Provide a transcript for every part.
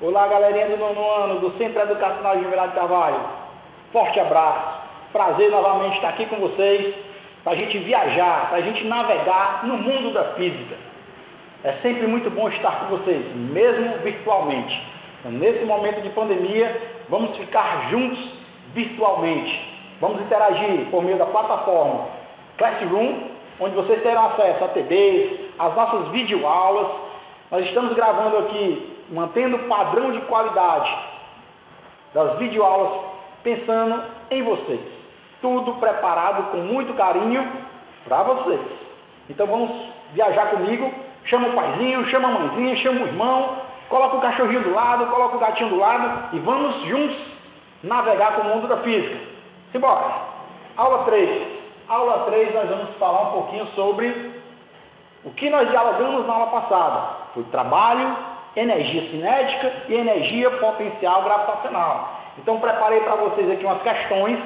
Olá, galerinha do nono ano do Centro Educacional de Ribeirão de Carvalho. Forte abraço. Prazer novamente estar aqui com vocês para a gente viajar, para a gente navegar no mundo da física. É sempre muito bom estar com vocês, mesmo virtualmente. Então, nesse momento de pandemia, vamos ficar juntos virtualmente. Vamos interagir por meio da plataforma Classroom, onde vocês terão acesso a TVs, as nossas videoaulas. Nós estamos gravando aqui, mantendo o padrão de qualidade das videoaulas, pensando em vocês. Tudo preparado com muito carinho para vocês. Então vamos viajar comigo. Chama o paizinho, chama a mãezinha, chama o irmão, coloca o cachorrinho do lado, coloca o gatinho do lado e vamos juntos navegar com o mundo da física. Simbora! Aula 3. Aula 3 nós vamos falar um pouquinho sobre o que nós dialogamos na aula passada. Foi trabalho, energia cinética e energia potencial gravitacional. Então preparei para vocês aqui umas questões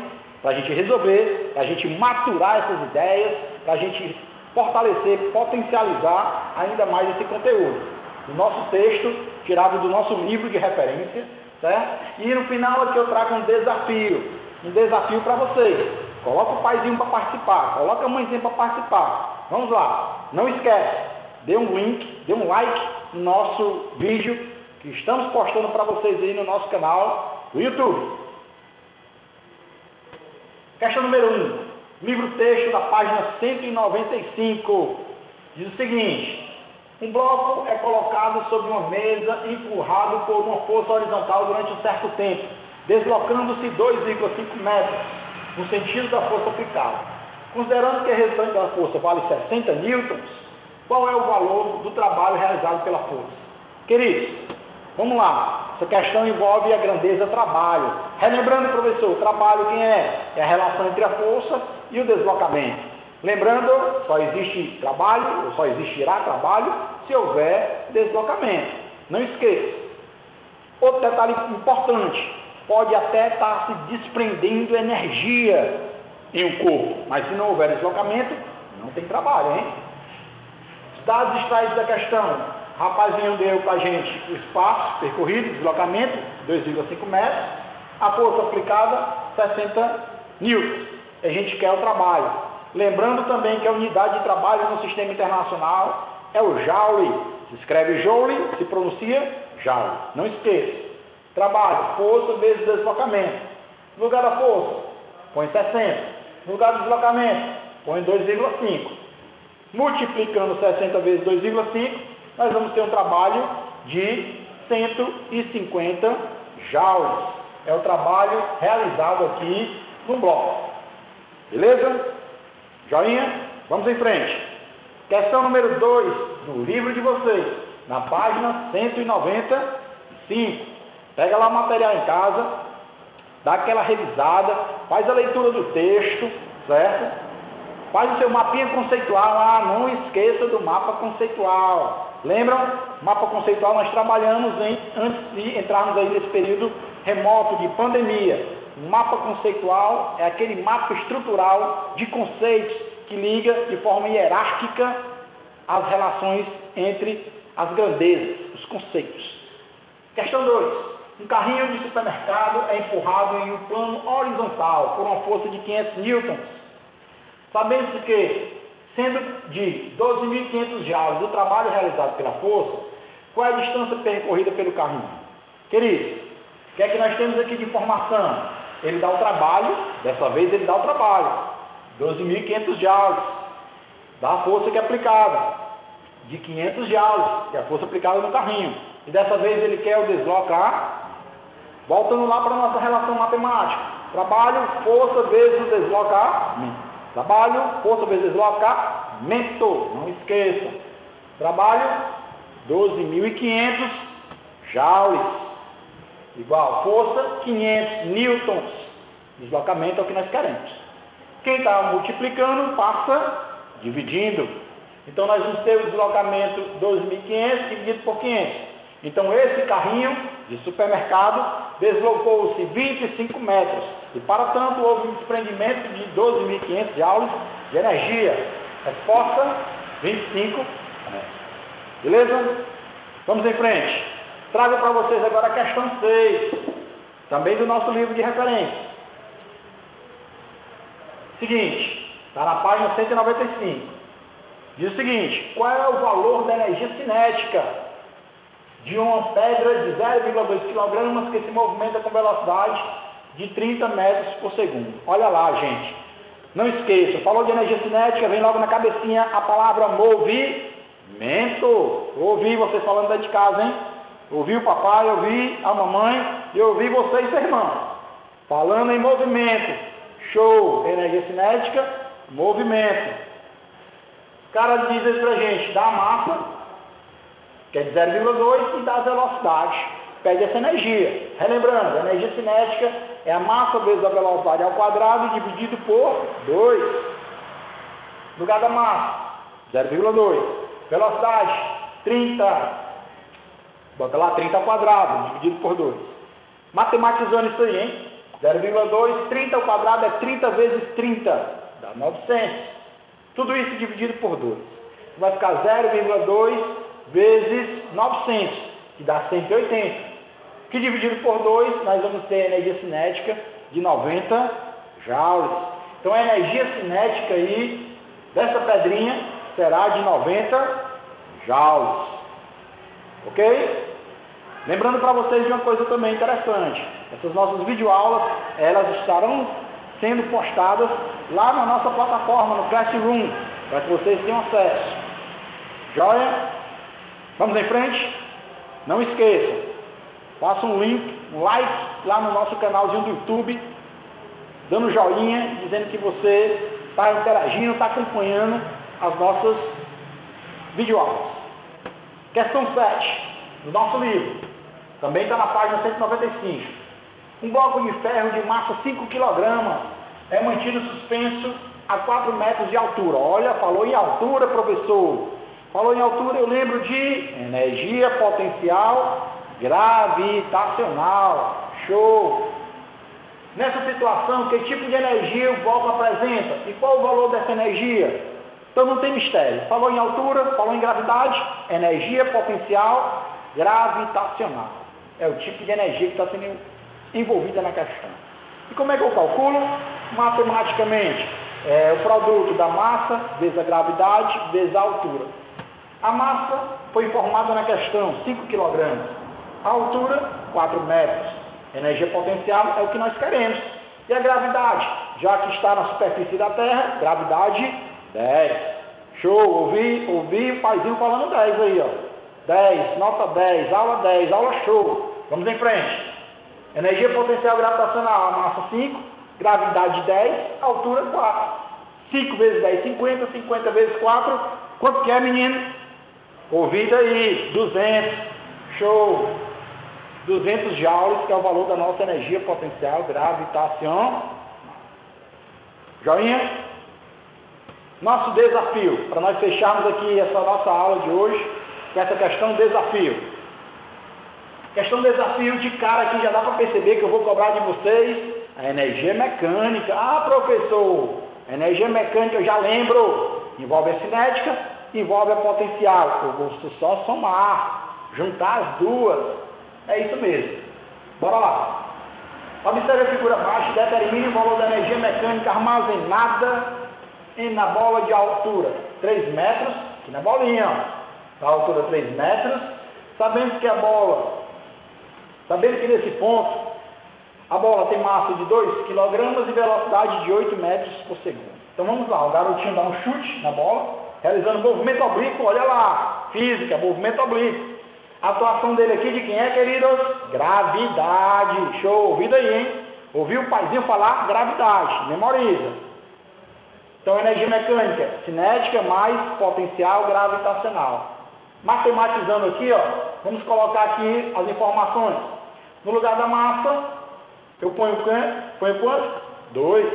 para a gente resolver, para a gente maturar essas ideias, para a gente fortalecer, potencializar ainda mais esse conteúdo. O nosso texto, tirado do nosso livro de referência, certo? E no final aqui eu trago um desafio, um desafio para vocês. Coloca o paizinho para participar, coloca a mãezinha para participar. Vamos lá, não esquece, dê um link, dê um like nosso vídeo que estamos postando para vocês aí no nosso canal do YouTube. Questão número 1. Um, livro texto da página 195. Diz o seguinte: Um bloco é colocado sobre uma mesa empurrado por uma força horizontal durante um certo tempo, deslocando-se 2,5 metros no sentido da força aplicada. Considerando que a restante da força vale 60 newtons, qual é o valor do trabalho realizado pela força? Queridos, vamos lá. Essa questão envolve a grandeza trabalho. Relembrando, professor, o trabalho quem é? É a relação entre a força e o deslocamento. Lembrando, só existe trabalho, ou só existirá trabalho, se houver deslocamento. Não esqueça. Outro detalhe importante, pode até estar se desprendendo energia em um corpo, mas se não houver deslocamento, não tem trabalho, hein? Os dados extraídos da questão. Rapazinho deu para a gente o espaço percorrido, deslocamento, 2,5 metros, a força aplicada, 60 newtons. A gente quer o trabalho. Lembrando também que a unidade de trabalho no sistema internacional é o joule. Se escreve joule, se pronuncia joule. Não esqueça. Trabalho, força vezes deslocamento. No lugar da força, põe 60. No lugar do deslocamento, põe 2,5. Multiplicando 60 vezes 2,5, nós vamos ter um trabalho de 150 joules. É o trabalho realizado aqui no bloco. Beleza? Joinha? Vamos em frente. Questão número 2 do livro de vocês, na página 195. Pega lá o material em casa, dá aquela revisada, faz a leitura do texto, certo? Faz o seu mapinha conceitual. Ah, não esqueça do mapa conceitual. Lembram? Mapa conceitual nós trabalhamos em, antes de entrarmos aí nesse período remoto de pandemia. O mapa conceitual é aquele mapa estrutural de conceitos que liga de forma hierárquica as relações entre as grandezas, os conceitos. Questão 2. Um carrinho de supermercado é empurrado em um plano horizontal por uma força de 500 newtons. Sabendo-se que, sendo de 12.500 joules o trabalho realizado pela força, qual é a distância percorrida pelo carrinho? Queridos, o que é que nós temos aqui de informação? Ele dá o trabalho, dessa vez ele dá o trabalho, 12.500 joules, da força que é aplicada, de 500 joules, que é a força aplicada no carrinho. E dessa vez ele quer o deslocar Voltando lá para a nossa relação matemática. Trabalho, força vezes deslocamento. Trabalho, força vezes deslocamento. Não esqueça. Trabalho, 12.500 joules. Igual força, 500 newtons. Deslocamento é o que nós queremos. Quem está multiplicando passa dividindo. Então nós vamos ter o deslocamento 12.500 dividido por 500. Então esse carrinho de supermercado deslocou-se 25 metros e, para tanto, houve um desprendimento de 12.500 joules de energia. Resposta: 25 metros. Beleza? Vamos em frente. Trago para vocês agora a questão 6, também do nosso livro de referência. Seguinte, está na página 195. Diz o seguinte: qual é o valor da energia cinética de uma pedra de 0,2 kg que se movimenta com velocidade de 30 metros por segundo? Olha lá, gente. Não esqueça, falou de energia cinética, vem logo na cabecinha a palavra movimento. Ouvi vocês falando dentro de casa, hein? Ouvi o papai, ouvi a mamãe e ouvi você e seu irmão. Falando em movimento. Show! Energia cinética, movimento. O cara diz isso pra gente, dá massa, que é de 0,2, e dá a velocidade. Pede essa energia. Relembrando, a energia cinética é a massa vezes a velocidade ao quadrado dividido por 2. Lugar da massa, 0,2. Velocidade, 30 Bota lá 30 ao quadrado, dividido por 2. Matematizando isso aí, hein? 0,2, 30 ao quadrado é 30 vezes 30, dá 900. Tudo isso dividido por 2. Vai ficar 0,2 vezes 900, que dá 180. Que dividido por 2, nós vamos ter energia cinética de 90 joules. Então a energia cinética aí dessa pedrinha será de 90 joules. Ok? Lembrando para vocês de uma coisa também interessante. Essas nossas videoaulas, elas estarão sendo postadas lá na nossa plataforma, no Classroom, para que vocês tenham acesso. Joia? Vamos em frente? Não esqueçam, faça um link, um like lá no nosso canalzinho do YouTube, dando joinha, dizendo que você está interagindo, está acompanhando as nossas videoaulas. Questão 7 do nosso livro. Também está na página 195. Um bloco de ferro de massa 5 kg é mantido suspenso a 4 metros de altura. Olha, falou em altura, professor. Falou em altura, eu lembro de energia potencial gravitacional. Show! Nessa situação, que tipo de energia o bloco apresenta? E qual o valor dessa energia? Então não tem mistério. Falou em altura, falou em gravidade, energia potencial gravitacional. É o tipo de energia que está sendo envolvida na questão. E como é que eu calculo? Matematicamente, é o produto da massa vezes a gravidade vezes a altura. A massa foi informada na questão, 5 kg. A altura, 4 metros. Energia potencial é o que nós queremos. E a gravidade? Já que está na superfície da Terra, gravidade 10. Show, ouvi, ouvi o paizinho falando 10 aí, ó. 10, nota 10, aula 10, aula show. Vamos em frente. Energia potencial gravitacional, massa 5, gravidade 10, altura 4. 5 vezes 10, 50, 50 vezes 4, quanto que é, menino? Ouvido aí, 200, show. 200 joules, que é o valor da nossa energia potencial gravitacional. Joinha? Nosso desafio, para nós fecharmos aqui essa nossa aula de hoje, com essa questão desafio. Questão desafio de cara aqui já dá para perceber que eu vou cobrar de vocês a energia mecânica. Ah, professor, energia mecânica eu já lembro. Envolve a cinética, envolve a potencial. Vou só somar, juntar as duas. É isso mesmo. Bora lá. Observe a figura abaixo, determine o valor da energia mecânica armazenada na bola de altura 3 metros, aqui na bolinha, ó, a altura 3 metros, sabendo que a bola Sabendo que nesse ponto a bola tem massa de 2 kg e velocidade de 8 metros por segundo. Então vamos lá, o garotinho dá um chute na bola, realizando movimento oblíquo, olha lá, física, movimento oblíquo. A atuação dele aqui de quem é, queridos? Gravidade. Show, ouvido aí, hein? Ouviu o paizinho falar? Gravidade, memoriza. Então, energia mecânica, cinética mais potencial gravitacional. Matematizando aqui, ó, vamos colocar aqui as informações. No lugar da massa, eu ponho, ponho quanto? 2.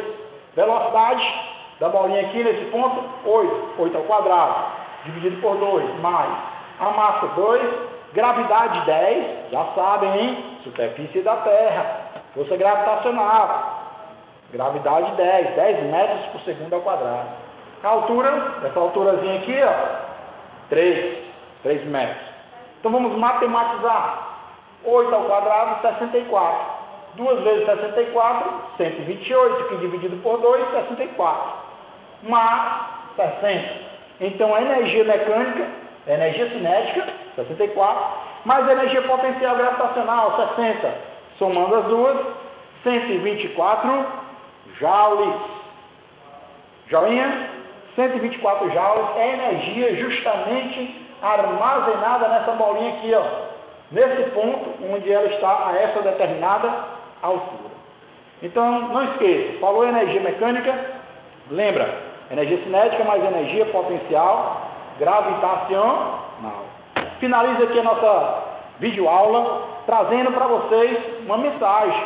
Velocidade da bolinha aqui nesse ponto, 8. 8 ao quadrado. Dividido por 2, mais. A massa, 2. Gravidade, 10. Já sabem, hein? Superfície da Terra. Força gravitacional. Gravidade, 10. 10 metros por segundo ao quadrado. A altura, essa alturazinha aqui, ó. 3. 3 metros. Então vamos matematizar. 8 ao quadrado, 64. 2 vezes 64, 128, que dividido por 2, 64. Mais 60. Então, a energia mecânica, a energia cinética, 64, mais a energia potencial gravitacional, 60. Somando as duas, 124 joules. Joinha? 124 joules é energia justamente armazenada nessa bolinha aqui, ó. Nesse ponto onde ela está a essa determinada altura. Então, não esqueça, falou energia mecânica, lembra, energia cinética mais energia potencial gravitacional. Finaliza aqui a nossa videoaula trazendo para vocês uma mensagem,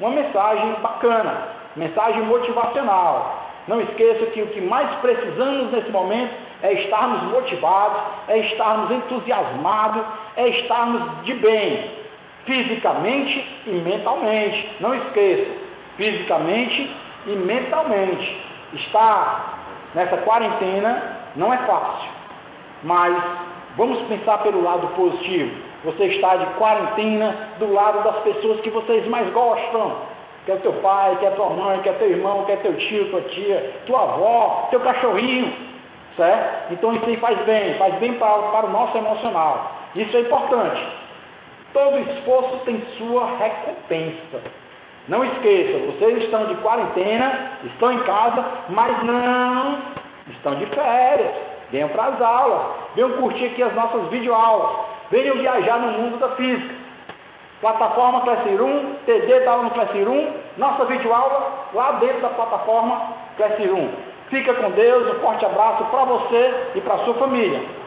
uma mensagem bacana, mensagem motivacional. Não esqueça que o que mais precisamos nesse momento é estarmos motivados, é estarmos entusiasmados, é estarmos de bem, fisicamente e mentalmente. Não esqueça, fisicamente e mentalmente. Estar nessa quarentena não é fácil, mas vamos pensar pelo lado positivo. Você está de quarentena do lado das pessoas que vocês mais gostam. Quer teu pai, quer tua mãe, quer teu irmão, quer teu tio, tua tia, tua avó, teu cachorrinho, certo? Então isso aí faz bem, faz bem para, para o nosso emocional. Isso é importante. Todo esforço tem sua recompensa. Não esqueça, vocês estão de quarentena, estão em casa, mas não estão de férias. Venham para as aulas, venham curtir aqui as nossas videoaulas, venham viajar no mundo da física. Plataforma Classroom, TD está lá no Classroom, nossa videoaula lá dentro da plataforma Classroom. Fica com Deus, um forte abraço para você e para sua família.